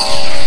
Oh.